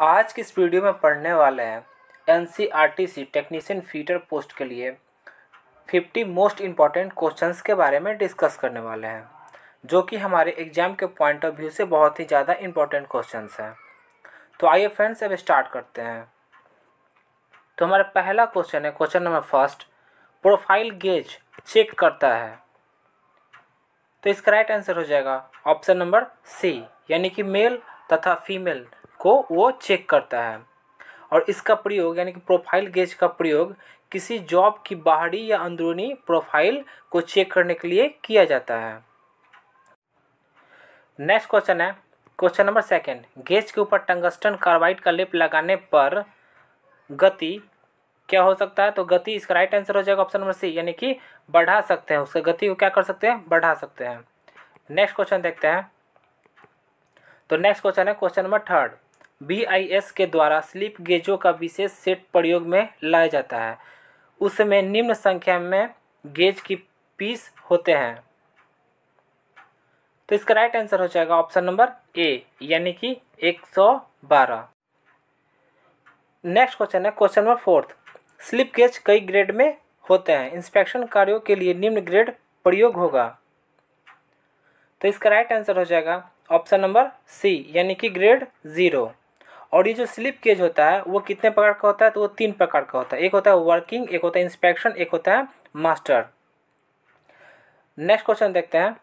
आज की इस वीडियो में पढ़ने वाले हैं N C R T C technician fitter post के लिए 50 मोस्ट इंपॉर्टेंट क्वेश्चंस के बारे में डिस्कस करने वाले हैं, जो कि हमारे एग्ज़ाम के पॉइंट ऑफ़ व्यू से बहुत ही ज़्यादा इंपॉर्टेंट क्वेश्चंस हैं। तो आइए फ्रेंड्स अब स्टार्ट करते हैं। तो हमारा पहला क्वेश्चन है question number first profile gauge check करता है। तो इसका राइट आंसर हो जाएगा ऑप्शन नंबर सी यानी कि मेल तथा फीमेल को वो चेक करता है। और इसका प्रयोग, यानी कि प्रोफ़ाइल गेज का प्रयोग, किसी जॉब की बाहरी या अंदरूनी प्रोफ़ाइल को चेक करने के लिए किया जाता है। नेक्स्ट क्वेश्चन है। क्वेश्चन नंबर सेकंड गेज के ऊपर टंगस्टन कार्बाइड का लेप लगाने पर गति क्या हो सकता है? तो गति, इसका राइट आंसर हो जाएगा ऑप्शन नंबर सी यानी कि बढ़ा सकते हैं। उसका गति को क्या कर सकते हैं? बढ़ा सकते हैं। नेक्स्ट क्वेश्चन देखते हैं। तो नेक्स्ट क्वेश्चन है। Question number third B I S के द्वारा स्लिप गेजों का विशेष सेट प्रयोग में लाया जाता है। उसमें निम्न संख्या में गेज की पीस होते हैं। तो इसका राइट आंसर हो जाएगा ऑप्शन नंबर ए यानी कि 112 नेक्स्ट क्वेश्चन है question number fourth slip gauge कई ग्रेड में होते हैं। इंस्पेक्शन कार्यों के लिए निम्न ग्रेड प्रयोग होगा। तो इसका राइट आंसर हो जाएगा ऑप्शन नंबर सी यानी कि ग्रेड ज़ीरो और ये जो स्लिप केज होता है, वो कितने प्रकार का होता है? तो वो तीन प्रकार का होता है। एक होता है वर्किंग, एक होता है इंस्पेक्शन, एक होता है मास्टर। नेक्स्ट क्वेश्चन देखते हैं।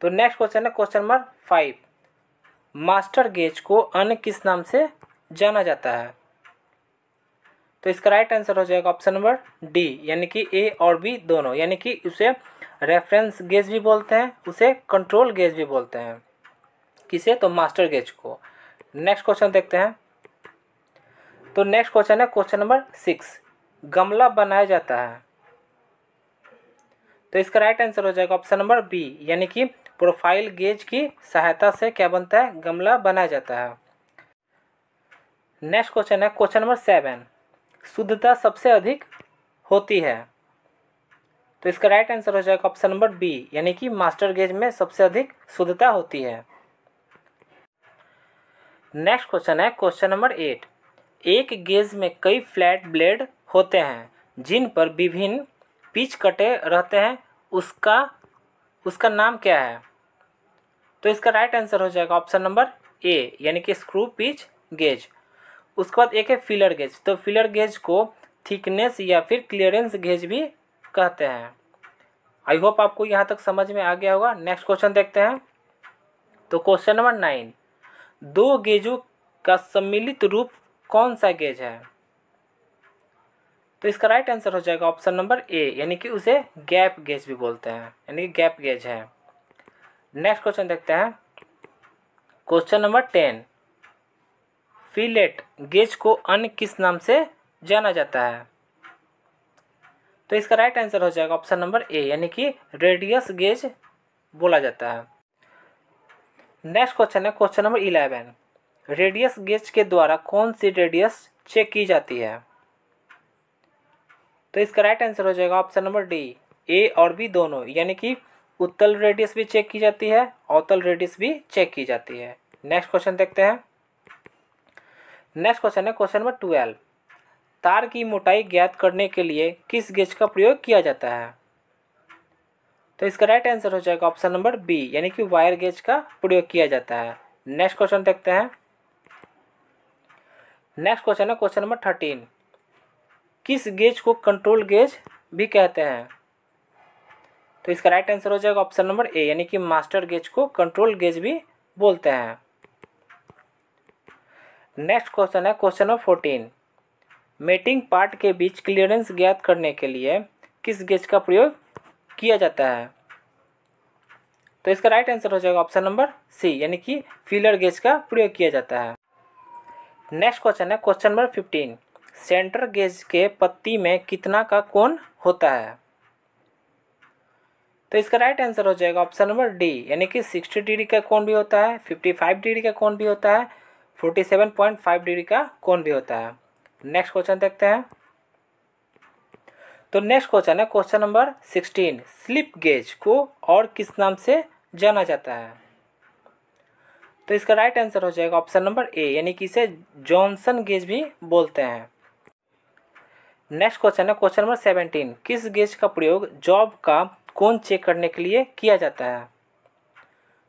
तो नेक्स्ट क्वेश्चन है question number five master gauge को अन्य किस नाम से जाना जाता है? तो इसका राइट आंसर हो जाएगा ऑप्शन नंबर डी यानी कि ए और बी दोनों। यानी कि उसे रेफरेंस गेज भी बोलते हैं, उसे कंट्रोल गेज भी बोलते हैं। किसे? तो मास्टर गेज को। नेक्स्ट क्वेश्चन देखते हैं। तो नेक्स्ट क्वेश्चन है क्वेश्चन नंबर सिक्स गमला बनाया जाता है। तो इसका राइट आंसर हो जाएगा ऑप्शन नंबर बी यानी कि प्रोफ़ाइल गेज की सहायता से क्या बनता है? गमला बनाया जाता है। नेक्स्ट क्वेश्चन है क्वेश्चन नंबर सेवन शुद्धता सबसे अधिक होती है। तो इसका राइट आंसर हो जाएगा ऑप्शन नंबर बी यानी कि मास्टर गेज में सबसे अधिक शुद्धता होती है। नेक्स्ट क्वेश्चन है, क्वेश्चन नंबर एट। एक गेज में कई फ्लैट ब्लेड होते हैं, जिन पर विभिन्न पिच कटे रहते हैं, उसका उसका नाम क्या है? तो इसका राइट आंसर हो जाएगा ऑप्शन नंबर ए यानी कि स्क्रू पिच गेज उसके बाद एक है फिलर गेज तो फिलर गेज को थिकनेस या फिर क्लियरेंस गेज भी कहते हैं। आई होप आपको यहाँ तक समझ में आ गया होगा। नेक्स्ट क्वेश्चन देखते हैं। तो क्वेश्चन नंबर नाइन दो गेजों का सम्मिलित रूप कौन सा गेज है? तो इसका राइट आंसर हो जाएगा ऑप्शन नंबर ए यानी कि उसे गैप गेज भी बोलते हैं, यानी कि गैप गेज है। नेक्स्ट क्वेश्चन देखते हैं। Question number ten fillet gauge को अन्य किस नाम से जाना जाता है? तो इसका राइट आंसर हो जाएगा ऑप्शन नंबर ए यानी कि रेडियस गेज बोला जाता है। नेक्स्ट क्वेश्चन है question number eleven radius gauge के द्वारा कौन सी रेडियस चेक की जाती है? तो इसका राइट आंसर हो जाएगा ऑप्शन नंबर डी ए और बी दोनों, यानी कि उत्तल रेडियस भी चेक की जाती है, अवतल रेडियस भी चेक की जाती है. नेक्स्ट क्वेश्चन देखते हैं. नेक्स्ट क्वेश्चन है क्वेश्चन नंबर ट्वेल्व तार की मोटाई ज्ञात करने के लिए किस गेज का प्रयोग किया जाता है? तो इसका राइट आंसर हो जाएगा ऑप्शन नंबर बी यानी कि वायर गेज का प्रयोग किया जाता है। नेक्स्ट क्वेश्चन देखते हैं। नेक्स्ट क्वेश्चन है क्वेश्चन नंबर थर्टीन किस गेज को कंट्रोल गेज भी कहते हैं? तो इसका राइट आंसर हो जाएगा ऑप्शन नंबर ए यानी कि मास्टर गेज को कंट्रोल गेज भी बोलते हैं। नेक्स्ट क्वेश्चन है question number fourteen mating part के बीच क्लियरेंस ज्ञात करने के लिए किस गेज का प्रयोग किया जाता है? तो इसका राइट आंसर हो जाएगा ऑप्शन नंबर सी यानी कि फीलर गेज का प्रयोग किया जाता है। नेक्स्ट क्वेश्चन है question number fifteen centre gauge के पत्ती में कितना का कोण होता है? तो इसका राइट आंसर हो जाएगा ऑप्शन नंबर डी यानी कि सिक्सटी डिग्री का कोण भी होता है फिफ्टी फाइव डिग्री का कोण भी होता है forty seven point five degree का कोण भी होता है। नेक्स्ट क्वेश्चन देखते हैं। तो नेक्स्ट क्वेश्चन है question number sixteen slip gauge को और किस नाम से जाना जाता है। तो इसका राइट आंसर हो जाएगा ऑप्शन नंबर ए यानी कि इसे जॉनसन गेज भी बोलते हैं। नेक्स्ट क्वेश्चन है क्वेश्चन नंबर सेवेंटीन किस गेज का प्रयोग जॉब का कौन चेक करने के लिए किया जाता है?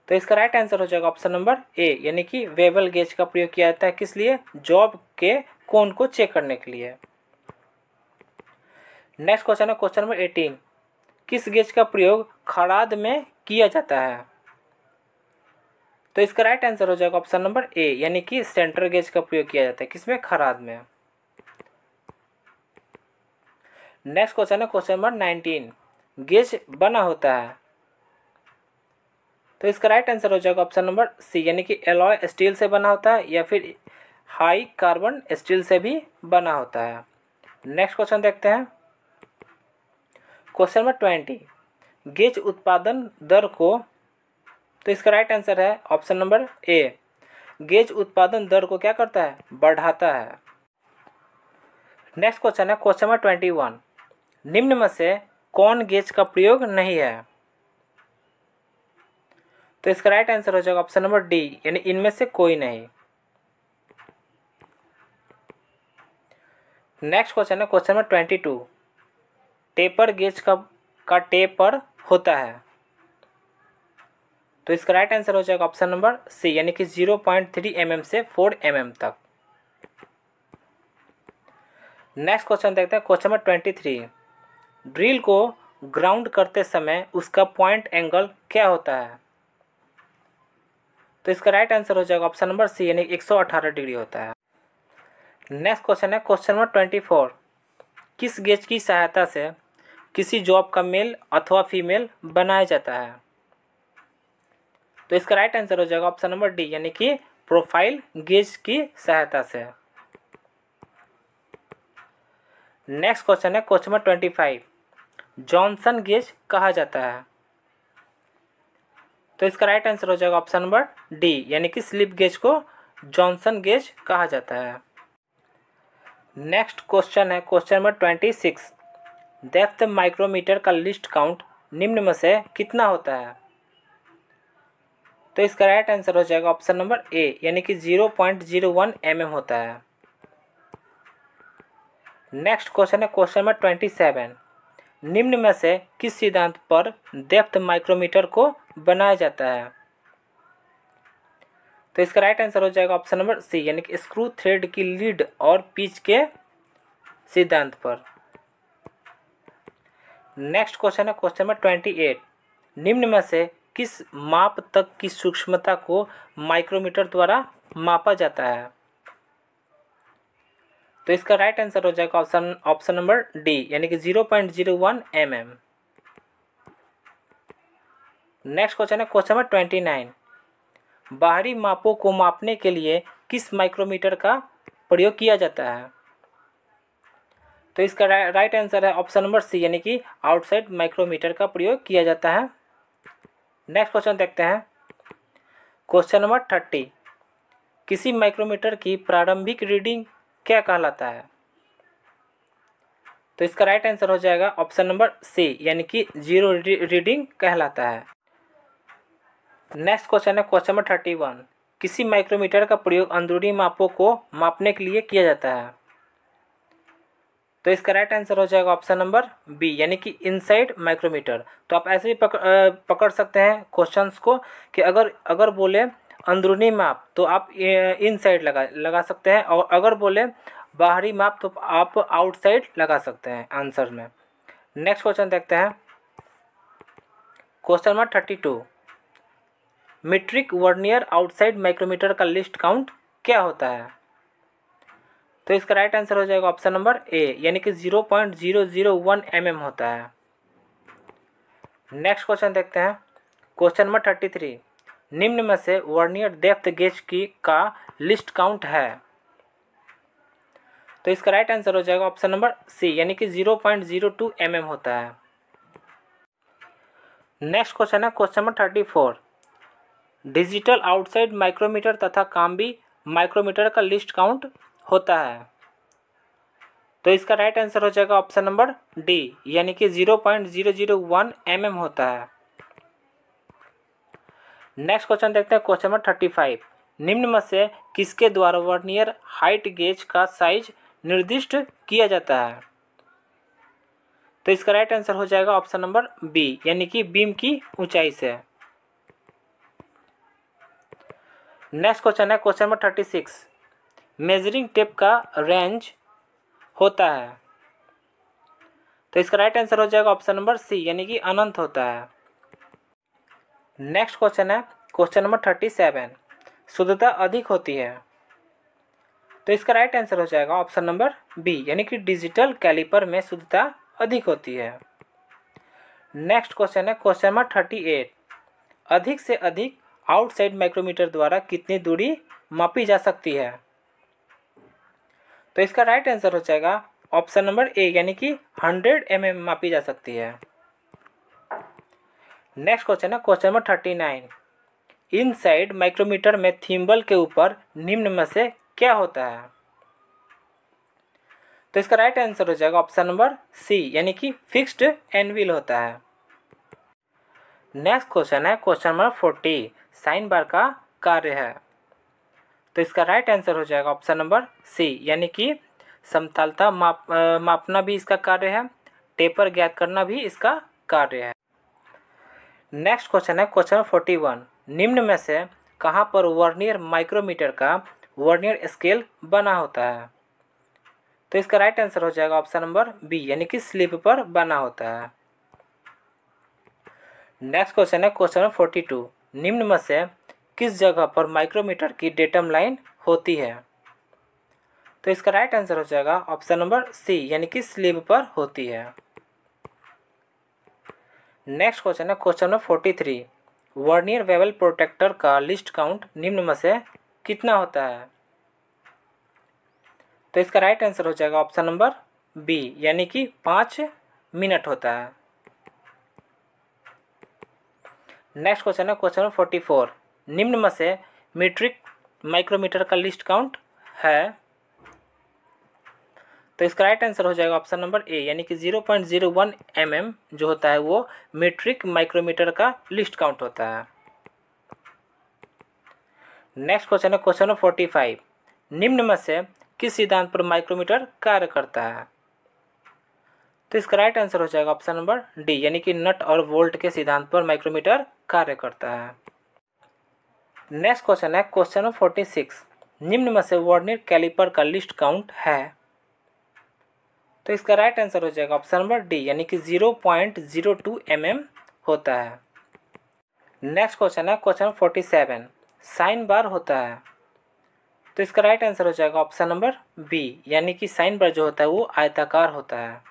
तो इसका राइट आंसर हो जाएगा ऑप्शन नंबर ए यानी कि वेबल गेज का प्रयोग किया जाता है किस लिए? जॉब के कोन को चेक करने के लिए। नेक्स्ट क्वेश्चन है क्वेश्चन नंबर एटीन किस गेज का प्रयोग खराद में किया जाता है। तो इसका राइट आंसर हो जाएगा ऑप्शन नंबर ए यानी कि सेंटर गेज का प्रयोग किया जाता है। किसमें? खराद में। नेक्स्ट क्वेश्चन है क्वेश्चन नंबर नाइनटीन गेज बना होता है। तो इसका राइट आंसर हो जाएगा ऑप्शन नंबर सी यानी कि एलॉय स्टील से बना होता है, या फिर हाई कार्बन स्टील से भी बना होता है। नेक्स्ट क्वेश्चन देखते हैं। क्वेश्चन नंबर ट्वेंटी गेज उत्पादन दर को तो इसका राइट आंसर है ऑप्शन नंबर ए गेज उत्पादन दर को क्या करता है? बढ़ाता है। नेक्स्ट क्वेश्चन है क्वेश्चन नंबर ट्वेंटी वन निम्न में से कौन गेज का प्रयोग नहीं है? तो इसका राइट आंसर हो जाएगा ऑप्शन नंबर डी यानी इनमें से कोई नहीं। नेक्स्ट क्वेश्चन है question number twenty two taper gauge का का टेपर होता है। तो इसका राइट आंसर हो जाएगा ऑप्शन नंबर सी यानी कि zero point three M M से फोर एम एम तक। नेक्स्ट क्वेश्चन देखते हैं question number twenty three drill को ग्राउंड करते समय उसका पॉइंट एंगल क्या होता है? तो इसका राइट आंसर हो जाएगा ऑप्शन नंबर सी यानी एक सौ अठारह डिग्री होता है। नेक्स्ट क्वेश्चन है क्वेश्चन नंबर ट्वेंटी फोर किस गेज की सहायता से किसी जॉब का मेल अथवा फीमेल बनाया जाता है। तो इसका राइट आंसर हो जाएगा ऑप्शन नंबर डी यानी कि प्रोफ़ाइल गेज की सहायता से। नेक्स्ट क्वेश्चन है question number twenty five Johnson gauge कहा जाता है। तो इसका राइट आंसर हो जाएगा ऑप्शन नंबर डी यानी कि स्लिप गेज को जॉनसन गेज कहा जाता है। नेक्स्ट क्वेश्चन है question number twenty six depth micrometer का लिस्ट काउंट निम्न में से कितना होता है? तो इसका राइट आंसर हो जाएगा ऑप्शन नंबर ए, यानी कि zero point zero one M M होता है। नेक्स्ट क्वेश्चन है, क्वेश्चन नंबर ट्वेंटी सेवन। निम्न में से किस सिद्धांत पर डेप्थ माइक्रोमीटर को बनाया जाता है? तो इसका राइट आंसर हो जाएगा ऑप्शन नंबर सी, यानी कि स्क्रू थ्रेड की लीड और पिच के सिद्धांत पर। नेक्स्ट क्वेश्चन है, क्वेश्चन नंबर ट्वेंटी एट। निम्न में से किस माप तक की सूक्ष्मता को माइक्रोमीटर द्वारा मापा जाता है? तो इसका राइट आंसर हो जाएगा ऑप्शन ऑप्शन नंबर डी यानी कि zero point zero one M M next question है क्वेश्चन नंबर ट्वेंटी नाइन बाहरी मापों को मापने के लिए किस माइक्रोमीटर का प्रयोग किया जाता है? तो इसका रा, राइट आंसर है ऑप्शन नंबर सी यानी कि आउटसाइड माइक्रोमीटर का प्रयोग किया जाता है। नेक्स्ट क्वेश्चन देखते हैं। क्वेश्चन नंबर थर्टी किसी माइक्रोमीटर की प्रारंभिक रीडिंग क्या कहलाता है? तो इसका राइट आंसर हो जाएगा ऑप्शन नंबर सी यानी कि ज़ीरो रीडिंग कहलाता है। नेक्स्ट क्वेश्चन है क्वेश्चन नंबर थर्टी वन किसी माइक्रोमीटर का प्रयोग अंदरूनी मापों को मापने के लिए किया जाता है। तो इसका राइट आंसर हो जाएगा ऑप्शन नंबर बी यानी कि इनसाइड माइक्रोमीटर तो आप ऐसे भी पकड़ पकड़ सकते हैं क्वेश्चंस को कि अगर अगर बोले अंदरूनी माप तो आप इन साइड लगा लगा सकते हैं और अगर बोले बाहरी माप तो आप आउटसाइड लगा सकते हैं आंसर में. नेक्स्ट क्वेश्चन देखते हैं. Question number thirty two metric vernier outside micrometer का लिस्ट काउंट क्या होता है? तो इसका राइट आंसर हो जाएगा ऑप्शन नंबर ए यानी कि zero point zero zero one M M होता है। नेक्स्ट क्वेश्चन देखते हैं। क्वेश्चन नंबर थर्टी थ्री निम्न में से वर्नियर डेप्थ गेज की का लिस्ट काउंट है? तो इसका राइट आंसर हो जाएगा ऑप्शन नंबर सी यानी कि zero point zero two M M होता है। नेक्स्ट क्वेश्चन है question number thirty four digital outside micrometer तथा काम्बी माइक्रोमीटर का लिस्ट काउंट होता है। तो इसका राइट आंसर हो जाएगा ऑप्शन नंबर डी यानी कि zero point zero zero one M M होता है। नेक्स्ट क्वेश्चन देखते हैं क्वेश्चन नंबर थर्टी फाइव निम्न में से किसके द्वारा वर्नियर हाइट गेज का साइज़ निर्दिष्ट किया जाता है? तो इसका राइट आंसर हो जाएगा ऑप्शन नंबर बी यानी कि बीम की ऊंचाई से। नेक्स्ट क्वेश्चन है question number thirty six measuring tape का रेंज होता है। तो इसका राइट आंसर हो जाएगा ऑप्शन नंबर सी यानी कि अनंत होता है। नेक्स्ट क्वेश्चन है क्वेश्चन नंबर थर्टी सेवन शुद्धता अधिक होती है। तो इसका राइट आंसर हो जाएगा ऑप्शन नंबर बी यानी कि डिजिटल कैलिपर में शुद्धता अधिक होती है। नेक्स्ट क्वेश्चन है क्वेश्चन नंबर थर्टी एट अधिक से अधिक आउटसाइड माइक्रोमीटर द्वारा कितनी दूरी मापी जा सकती है? तो इसका राइट आंसर हो जाएगा ऑप्शन नंबर ए यानी कि 100 एम mm मापी जा सकती है। नेक्स्ट क्वेश्चन है question number thirty nine inside micrometer में थिम्बल के ऊपर निम्न में से क्या होता है? तो इसका राइट आंसर हो जाएगा ऑप्शन नंबर सी यानी कि फिक्स्ड एनविल होता है। नेक्स्ट क्वेश्चन है question number forty sine bar का कार्य है। तो इसका राइट आंसर हो जाएगा ऑप्शन नंबर सी यानी कि समतलता माप मापना भी इसका कार्य है टेपर ज्ञात करना भी इसका कार्य है। नेक्स्ट क्वेश्चन है क्वेश्चन फोर्टी वन निम्न में से कहाँ पर वर्नियर माइक्रोमीटर का वर्नियर स्केल बना होता है? तो इसका राइट आंसर हो जाएगा ऑप्शन नंबर बी यानी कि स्लिप पर बना होता है। नेक्स्ट क्वेश्चन है क्वेश्चन फोर्टी टू निम्न में से किस जगह पर माइक्रोमीटर की डेटम लाइन होती है? तो इसका राइट आंसर हो जाएगा ऑप्शन नंबर सी यानी कि स्लीव पर होती है। नेक्स्ट क्वेश्चन है question number forty three vernier bevel protractor का लिस्ट काउंट निम्न में से कितना होता है? तो इसका राइट आंसर हो जाएगा ऑप्शन नंबर बी यानी कि पाँच मिनट होता है। नेक्स्ट क्वेश्चन है क्वेश्चन नंबर फोर्टी फोर निम्न में से मीट्रिक माइक्रोमीटर का लिस्ट काउंट है। तो इसका राइट आंसर हो जाएगा ऑप्शन नंबर ए यानी कि ज़ीरो पॉइंट एम जो होता है वो मीट्रिक माइक्रोमीटर का लिस्ट काउंट होता है। नेक्स्ट क्वेश्चन है क्वेश्चन नंबर फोर्टी फाइव निम्न में से किस सिद्धांत पर माइक्रोमीटर कार्य करता है? तो इसका राइट आंसर हो जाएगा ऑप्शन नंबर डी यानी कि नट और वोल्ट के सिद्धांत पर माइक्रोमीटर कार्य करता है। नेक्स्ट क्वेश्चन है क्वेश्चन नंबर फोर्टी सिक्स निम्न में से वर्नियर कैलिपर का लिस्ट काउंट है? तो इसका राइट आंसर हो जाएगा ऑप्शन नंबर डी यानी कि zero point zero two M M होता है। नेक्स्ट क्वेश्चन है question forty seven sine bar होता है। तो इसका राइट आंसर हो जाएगा ऑप्शन नंबर बी यानी कि साइन बार जो होता है वो आयताकार होता है।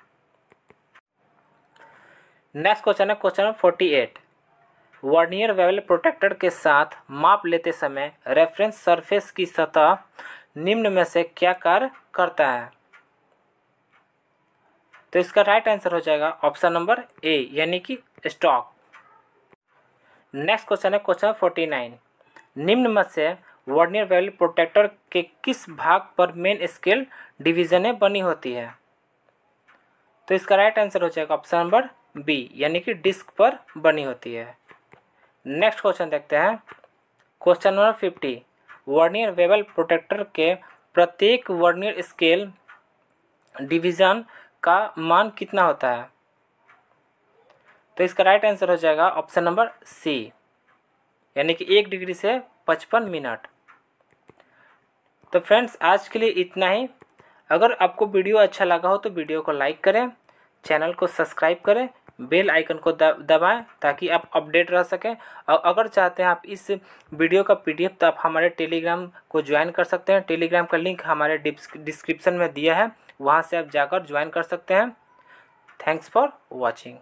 नेक्स्ट क्वेश्चन है question number forty eight vernier bevel protractor के साथ माप लेते समय रेफरेंस सरफेस की सतह निम्न में से क्या कार्य करता है? तो इसका राइट आंसर हो जाएगा ऑप्शन नंबर ए यानी कि स्टॉक नेक्स्ट क्वेश्चन है क्वेश्चन फोर्टी नाइन निम्न में से वर्नियर वैल्यू प्रोटेक्टर के किस भाग पर मेन स्केल डिवीजनें बनी होती है? तो इसका राइट आंसर हो जाएगा ऑप्शन नंबर बी यानी कि डिस्क पर बनी होती है। नेक्स्ट क्वेश्चन देखते हैं। Question number fifty. Vernier bevel protractor के प्रत्येक वर्नियर स्केल डिवीज़न का मान कितना होता है? तो इसका राइट आंसर हो जाएगा ऑप्शन नंबर सी यानी कि एक डिग्री से पचपन मिनट। तो फ्रेंड्स आज के लिए इतना ही। अगर आपको वीडियो अच्छा लगा हो तो वीडियो को लाइक करें, चैनल को सब्सक्राइब करें बेल आइकन को दबाएँ ताकि आप अपडेट रह सकें। और अगर चाहते हैं आप इस वीडियो का पीडीएफ तो आप हमारे टेलीग्राम को ज्वाइन कर सकते हैं। टेलीग्राम का लिंक हमारे डिस्क्रिप्शन में दिया है, वहाँ से आप जाकर ज्वाइन कर सकते हैं। Thanks for watching.